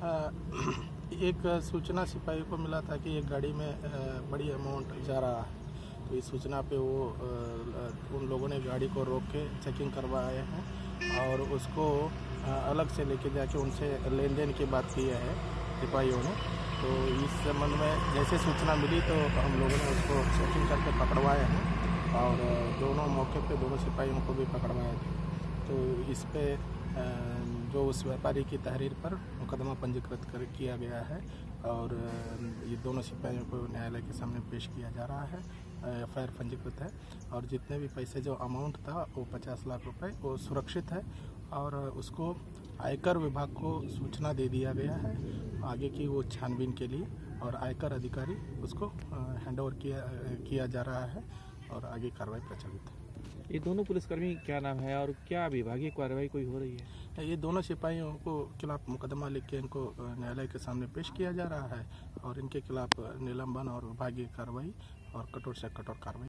एक सूचना सिपाही को मिला था कि एक गाड़ी में बड़ी अमाउंट जा रहा है। तो इस सूचना पे वो उन लोगों ने गाड़ी को रोक के चेकिंग करवाए हैं और उसको अलग से लेके जाके उनसे लेन देन की बात की है सिपाहियों ने। तो इस संबंध में जैसे सूचना मिली तो हम लोगों ने उसको चेकिंग करके पकड़वाए हैं और दोनों मौके पे दोनों सिपाहियों को भी पकड़वाए थे तो इस पर जो उस व्यापारी की तहरीर पर मुकदमा पंजीकृत कर किया गया है और ये दोनों सिपाहियों को न्यायालय के सामने पेश किया जा रहा है एफ़ आई पंजीकृत है और जितने भी पैसे जो अमाउंट था वो पचास लाख रुपए, वो सुरक्षित है और उसको आयकर विभाग को सूचना दे दिया गया है आगे की वो छानबीन के लिए और आयकर अधिकारी उसको हैंड ओवर किया किया जा रहा है और आगे कार्रवाई प्रचलित है। ये दोनों पुलिसकर्मी क्या नाम है और क्या विभागीय कार्रवाई कोई हो रही है? ये दोनों सिपाहियों को खिलाफ मुकदमा लिख के इनको न्यायालय के सामने पेश किया जा रहा है और इनके खिलाफ निलंबन और विभागीय कार्रवाई और कठोर से कठोर कार्रवाई।